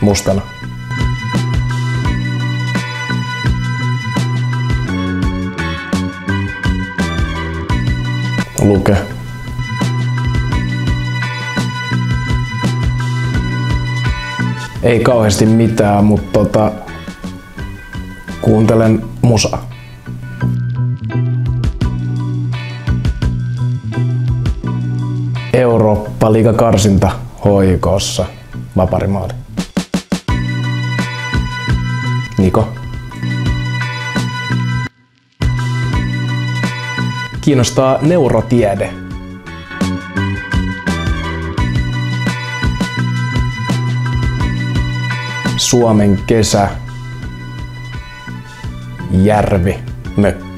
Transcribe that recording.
Mustana. Luke. Ei kauheasti mitään, mutta tota, kuuntelen musaa. Eurooppa-liiga karsinta hoikossa Vaparimaali. Niko. Kiinnostaa neurotiede. Suomen kesä. Järvi. Mökki.